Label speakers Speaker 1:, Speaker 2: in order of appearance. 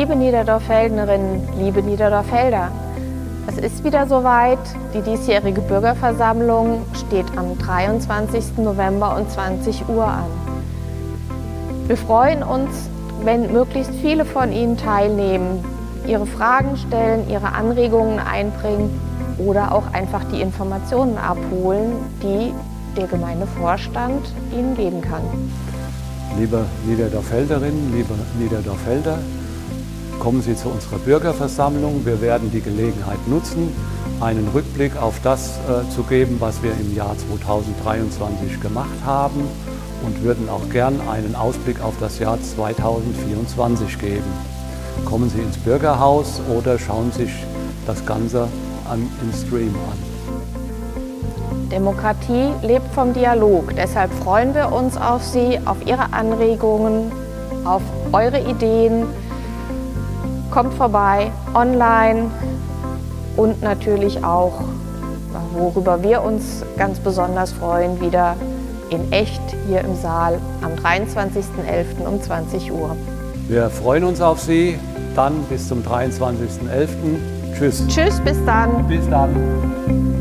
Speaker 1: Liebe Niederdorfeldnerinnen, liebe Niederdorfelder, es ist wieder soweit. Die diesjährige Bürgerversammlung steht am 23. November um 20 Uhr an. Wir freuen uns, wenn möglichst viele von Ihnen teilnehmen, ihre Fragen stellen, ihre Anregungen einbringen oder auch einfach die Informationen abholen, die der Gemeindevorstand Ihnen geben kann.
Speaker 2: Liebe Niederdorfelderinnen, liebe Niederdorfelder, kommen Sie zu unserer Bürgerversammlung. Wir werden die Gelegenheit nutzen, einen Rückblick auf das äh, zu geben, was wir im Jahr 2023 gemacht haben und würden auch gern einen Ausblick auf das Jahr 2024 geben. Kommen Sie ins Bürgerhaus oder schauen sich das Ganze an, im Stream an.
Speaker 1: Demokratie lebt vom Dialog. Deshalb freuen wir uns auf Sie, auf Ihre Anregungen, auf eure Ideen. Kommt vorbei, online und natürlich auch, worüber wir uns ganz besonders freuen, wieder in echt hier im Saal am 23.11. um 20 Uhr.
Speaker 2: Wir freuen uns auf Sie. Dann bis zum 23.11. Tschüss.
Speaker 1: Tschüss, bis dann.
Speaker 2: Bis dann.